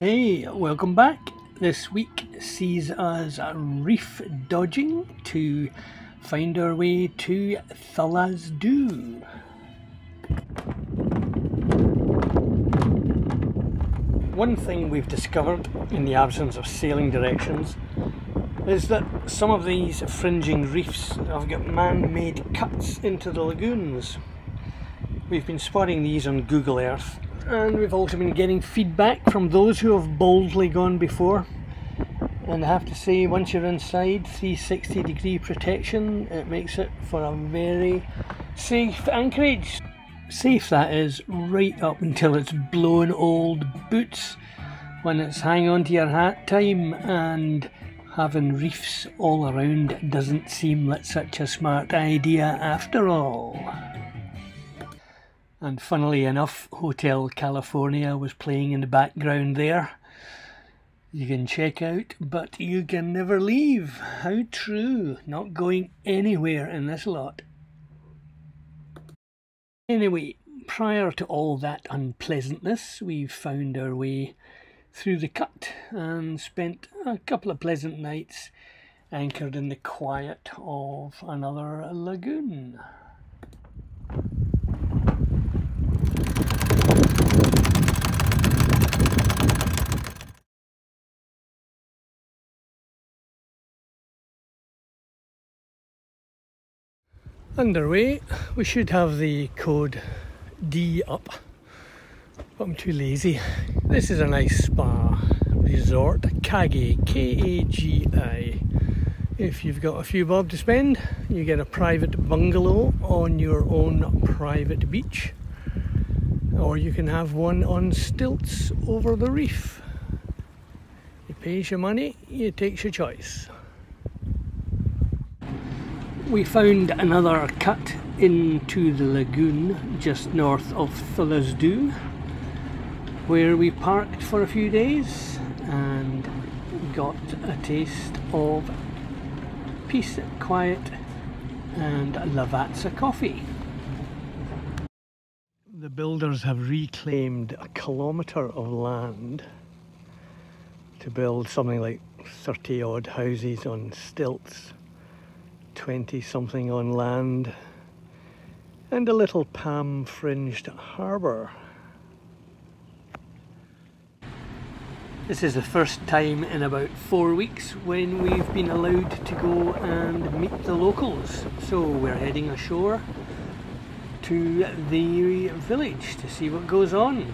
Hey, welcome back. This week sees us reef dodging to find our way to Thulusdhoo. One thing we've discovered in the absence of sailing directions is that some of these fringing reefs have got man-made cuts into the lagoons. We've been spotting these on Google Earth and we've also been getting feedback from those who have boldly gone before. And I have to say once you're inside 360 degree protection it makes it for a very safe anchorage. Safe that is right up until it's blown old boots when it's hang on to your hat time and having reefs all around doesn't seem like such a smart idea after all and funnily enough, Hotel California was playing in the background there. You can check out, but you can never leave. How true. Not going anywhere in this lot. Anyway, prior to all that unpleasantness, we found our way through the cut and spent a couple of pleasant nights anchored in the quiet of another lagoon. Underway. We should have the code D up, but I'm too lazy. This is a nice spa resort, Kagi, K-A-G-I. If you've got a few bob to spend, you get a private bungalow on your own private beach, or you can have one on stilts over the reef. You pay your money, you take your choice we found another cut into the lagoon just north of Thulusdhoo where we parked for a few days and got a taste of peace, quiet and Lavazza coffee. The builders have reclaimed a kilometre of land to build something like 30 odd houses on stilts 20 something on land and a little palm fringed harbour. This is the first time in about four weeks when we've been allowed to go and meet the locals. So we're heading ashore to the village to see what goes on.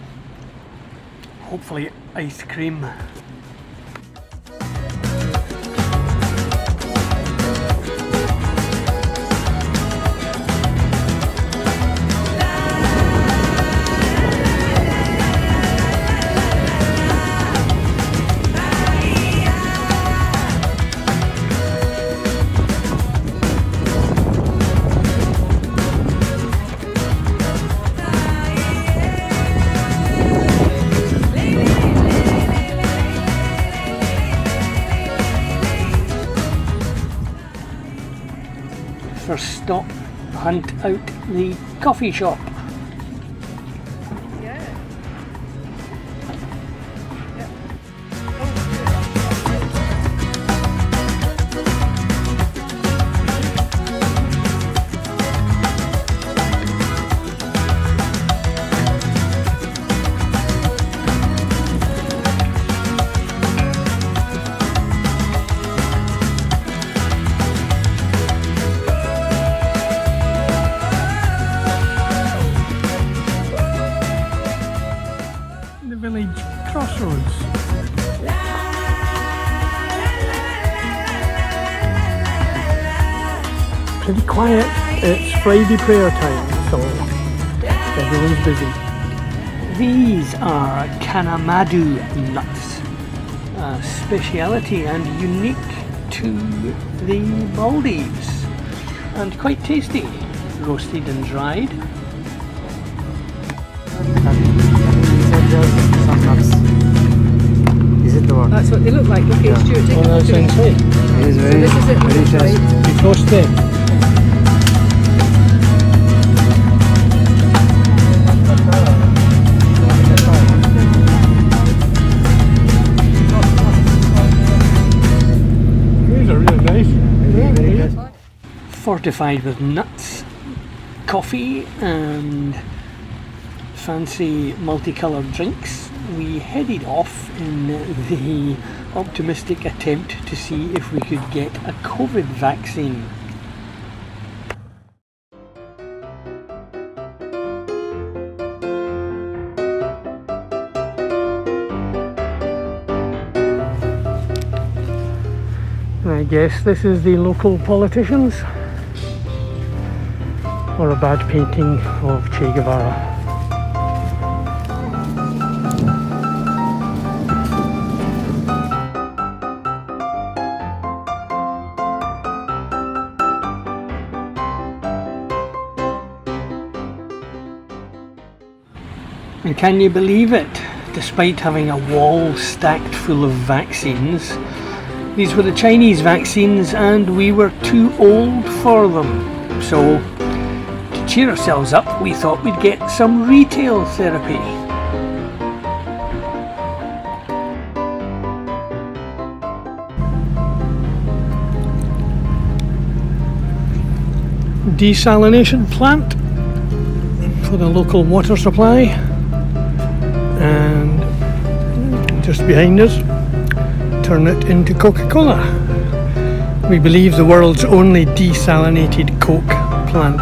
Hopefully ice cream. Stop, hunt out the coffee shop. Pretty quiet. It's Friday prayer time, so everyone's busy. These are Kanamadhu nuts, a speciality and unique to the Maldives, and quite tasty, roasted and dried. They look like looking yeah. Stuart. One of those things here. It is very, so this is it. Very just before step. Fortified with nuts, coffee and fancy multicoloured drinks, we headed off in the optimistic attempt to see if we could get a COVID vaccine. I guess this is the local politicians or a bad painting of Che Guevara. And can you believe it? Despite having a wall stacked full of vaccines, these were the Chinese vaccines and we were too old for them. So, to cheer ourselves up, we thought we'd get some retail therapy. Desalination plant for the local water supply and just behind us turn it into Coca-Cola. We believe the world's only desalinated Coke plant.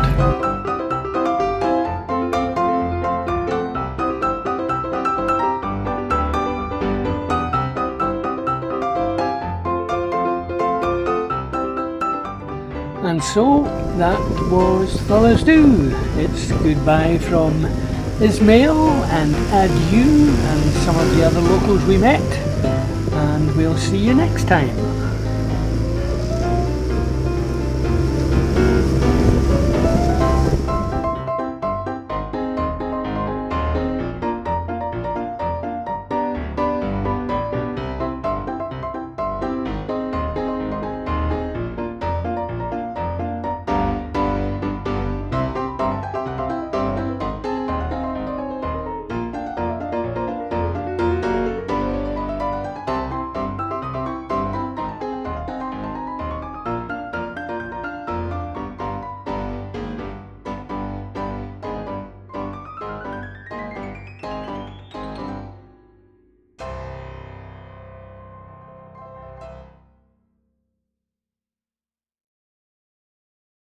And so that was Thulusdhoo. It's goodbye from Ismail and Adieu and some of the other locals we met and we'll see you next time.